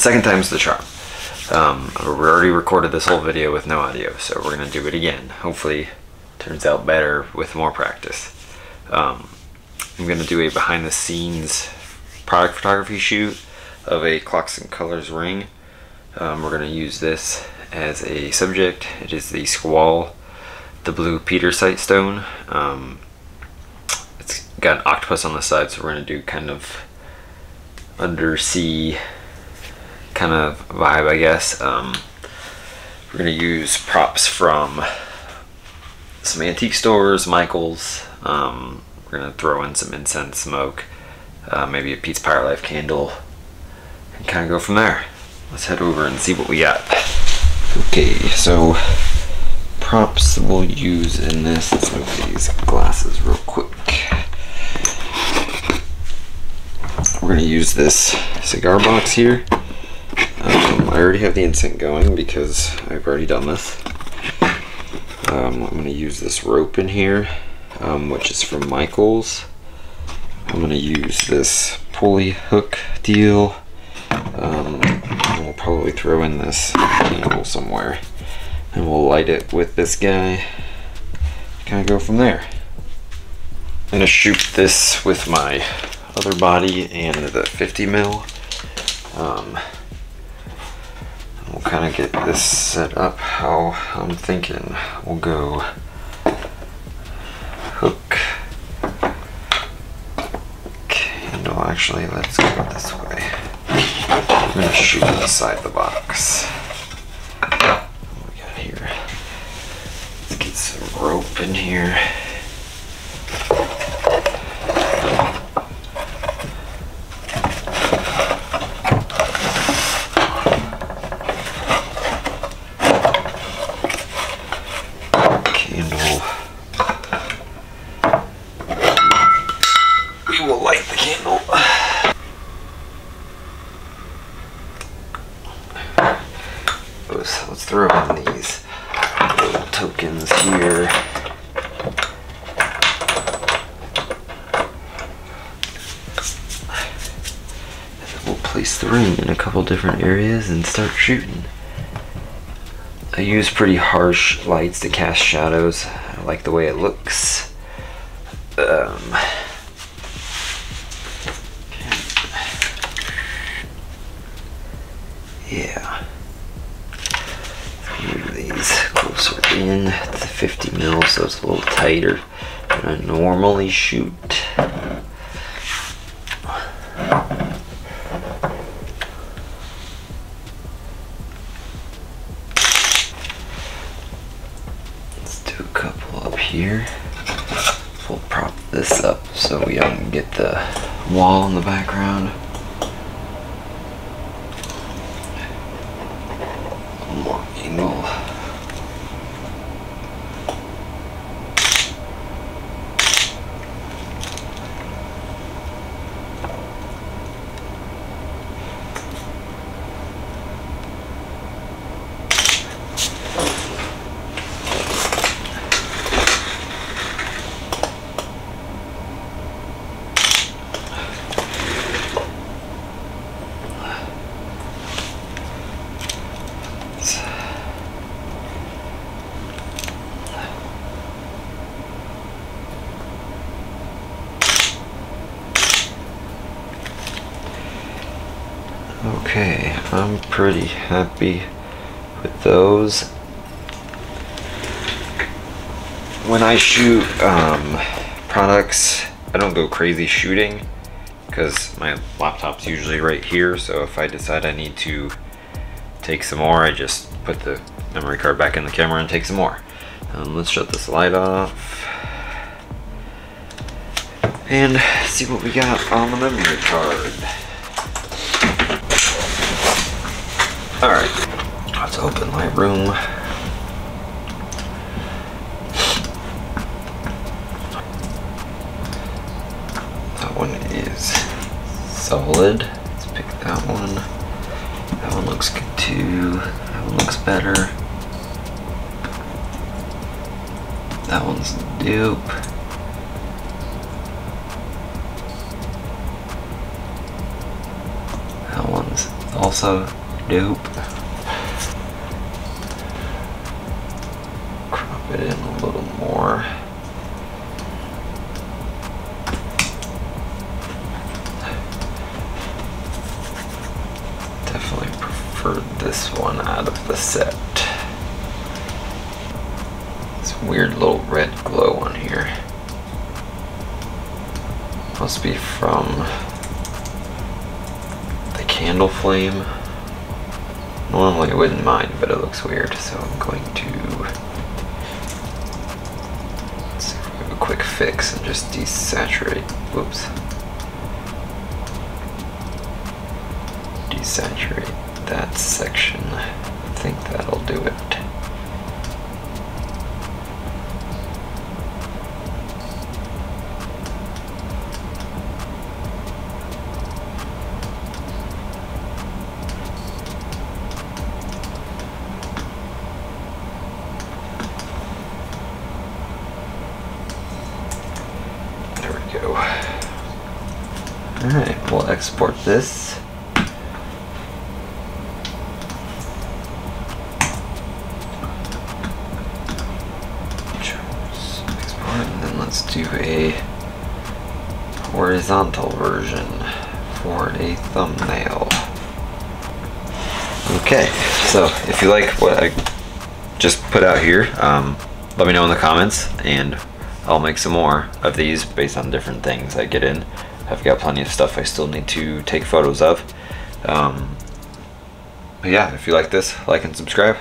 second time's the charm. Um, we already recorded this whole video with no audio, so we're gonna do it again. Hopefully, turns out better with more practice. Um, I'm gonna do a behind the scenes product photography shoot of a Clocks and Colors ring. Um, we're gonna use this as a subject. It is the Squall, the blue pietersite stone. Um, it's got an octopus on the side, so we're gonna do kind of undersea kind of vibe, I guess. Um, we're gonna use props from some antique stores, Michaels. Um, we're gonna throw in some incense smoke, uh, maybe a Pete's Pyre Life candle, and kind of go from there. Let's head over and see what we got. Okay, so props we'll use in this. Let's move these glasses real quick. We're gonna use this cigar box here. I already have the incense going because I've already done this. Um, I'm gonna use this rope in here, um, which is from Michaels. I'm gonna use this pulley hook deal. Um, we'll probably throw in this candle somewhere. And we'll light it with this guy. Kind of go from there. I'm gonna shoot this with my other body and the 50 mil. Um, kind of get this set up how I'm thinking. We'll go hook candle. Actually, let's go this way. I'm gonna shoot inside the box. What we got here? Let's get some rope in here. Candle. We will light. Let's, let's throw in these little tokens here. We'll place the ring in a couple different areas and start shooting. I use pretty harsh lights to cast shadows. I like the way it looks. Um, yeah. Move these closer in to the 50 mil so it's a little tighter than I normally shoot. Let's do a couple up here. We'll prop this up so we don't get the wall in the background. One more angle. Okay, I'm pretty happy with those. When I shoot um, products, I don't go crazy shooting because my laptop's usually right here. So if I decide I need to take some more, I just put the memory card back in the camera and take some more. Um, let's shut this light off and see what we got on the memory card. Alright, let's open Lightroom. That one is solid. Let's pick that one. That one looks good too. That one looks better. That one's dupe. That one's also dope. Crop it in a little more. Definitely prefer this one out of the set. This weird little red glow on here. Must be from the candle flame. Normally I wouldn't mind, but it looks weird, so I'm going to we have a quick fix and just desaturate. Whoops. Desaturate that section. I think that'll do it. Go. Alright, we'll export this. Export, and then let's do a horizontal version for a thumbnail. Okay, so if you like what I just put out here, um, let me know in the comments and I'll make some more of these based on different things I get in. I've got plenty of stuff I still need to take photos of. Um, but yeah, if you like this, like and subscribe.